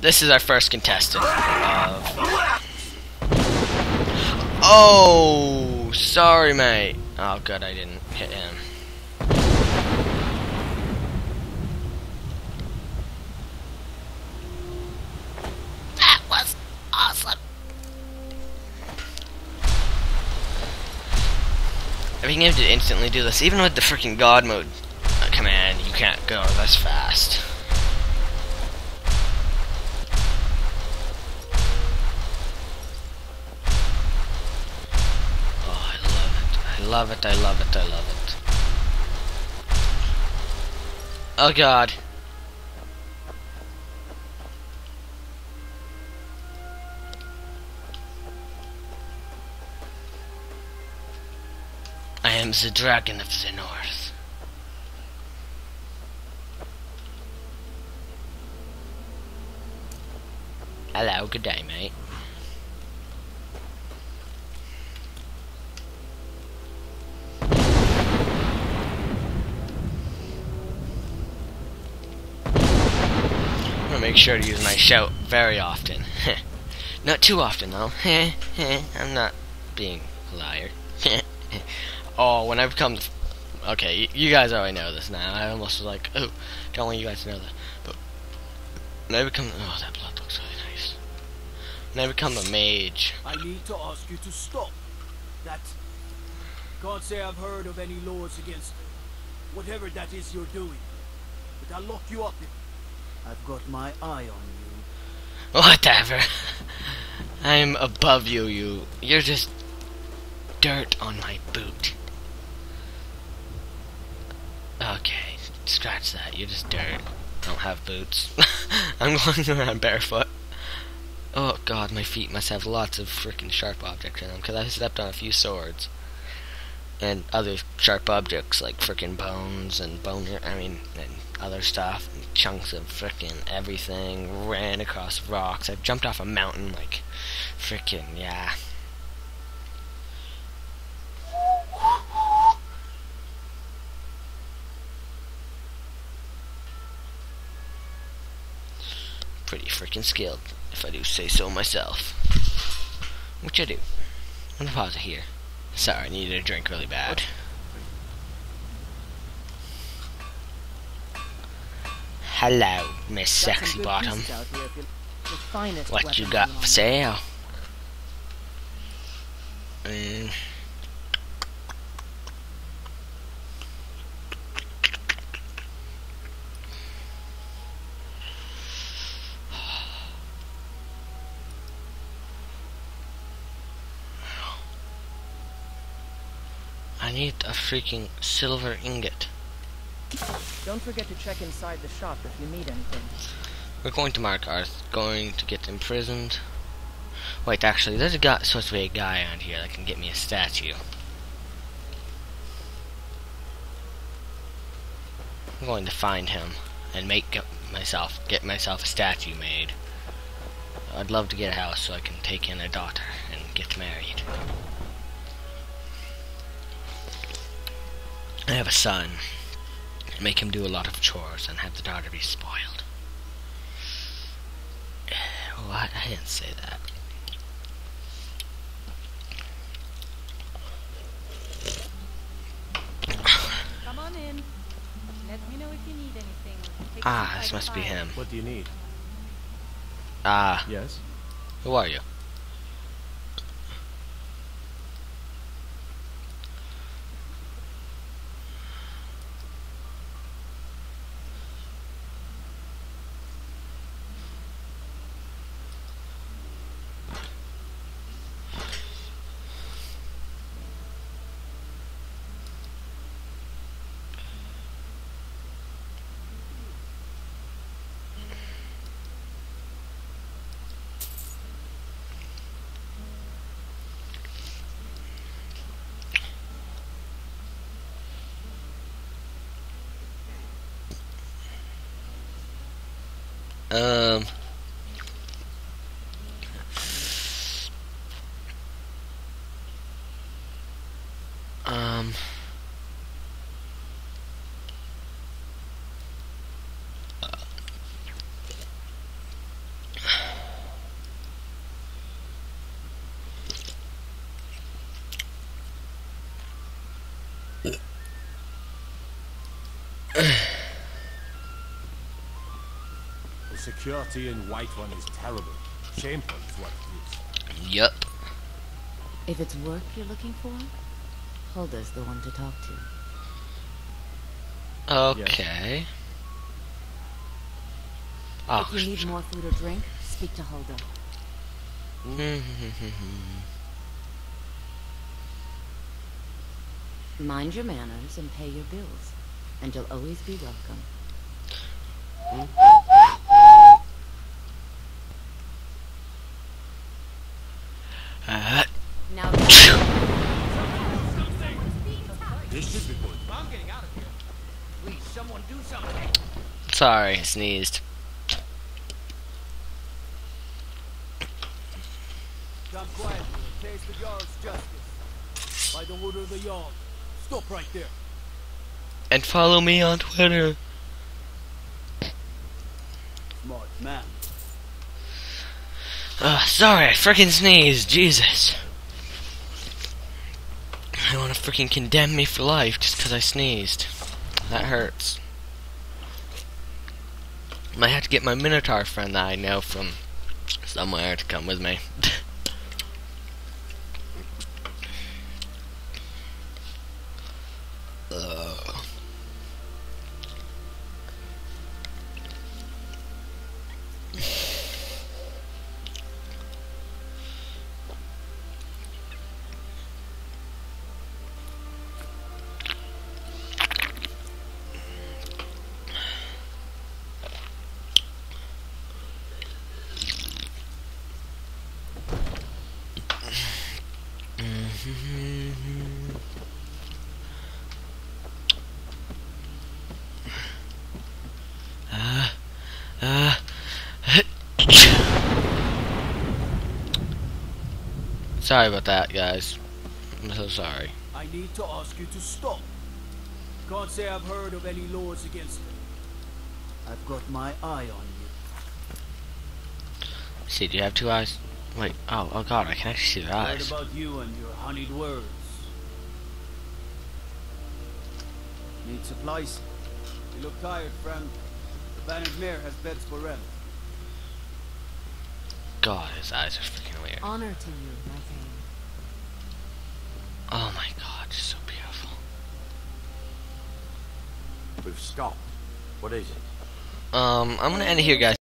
This is our first contestant. Of... Oh, sorry, mate. Oh, good, I didn't hit him. That was awesome. If being able to instantly do this, even with the freaking God mode uh, command, you can't go this fast. Love it, I love it, I love it. Oh god. I am the dragon of the north. Hello, good day, mate. Make sure to use my shout very often. not too often, though. I'm not being a liar. oh, when I become... Okay, you guys already know this now. I almost was like, oh, don't want you guys to know that. But when I become... Oh, that blood looks really nice. When I become a mage... I need to ask you to stop. That can't say I've heard of any laws against whatever that is you're doing. But I'll lock you up if I've got my eye on you. Whatever. I'm above you, you. You're just dirt on my boot. Okay, scratch that. You're just dirt. I don't have boots. I'm going around barefoot. Oh god, my feet must have lots of freaking sharp objects in them because I stepped on a few swords and other sharp objects like freaking bones and bone. I mean, and other stuff, chunks of freaking everything. Ran across rocks. I've jumped off a mountain like freaking yeah. Pretty freaking skilled, if I do say so myself. Which I do. I'm gonna pause it here. Sorry, I needed a drink really bad. Hello, Miss Sexy Bottom. What you got for sale? Mm. I need a freaking silver ingot. Don't forget to check inside the shop if you need anything. We're going to Mark. Markarth, going to get imprisoned. Wait, actually, there's a guy, supposed to be a guy on here that can get me a statue. I'm going to find him and make myself, get myself a statue made. I'd love to get a house so I can take in a daughter and get married. I have a son. Make him do a lot of chores and have the daughter be spoiled. What? I didn't say that. Come on in. Let me know if you need anything. Take Ah, this must be him. What do you need? Ah, Yes? who are you? Um. Um. Uh, security in Whiterun is terrible. Shameful is what it is. Yup. If it's work you're looking for, Hulda's the one to talk to. Okay. Oh. If you need more food or drink, speak to Hulda. Hmm. Mind your manners and pay your bills, and you'll always be welcome. Uh, Now, This should be good. I'm getting out of here. Please, someone do something. sorry, I sneezed. Come quietly the Jarl's justice. By the order of the Jarl. Stop right there. And follow me on Twitter. Smart man. Uh, sorry, I freaking sneezed. Jesus. I want to freaking condemn me for life just because I sneezed. That hurts. Might have to get my Minotaur friend that I know from somewhere to come with me. sorry about that, guys. I'm so sorry. I need to ask you to stop. Can't say I've heard of any laws against it. I've got my eye on you. See, do you have two eyes? Wait, oh, oh god, I can actually see Heard eyes. about you and your honeyed words. Need supplies? You look tired, friend. The Bannered Mare has beds for rent. God, his eyes are freaking weird. honor to you, my Thane. Oh my god, just so beautiful. We've stopped. What is it? Um, I'm gonna end it here, guys.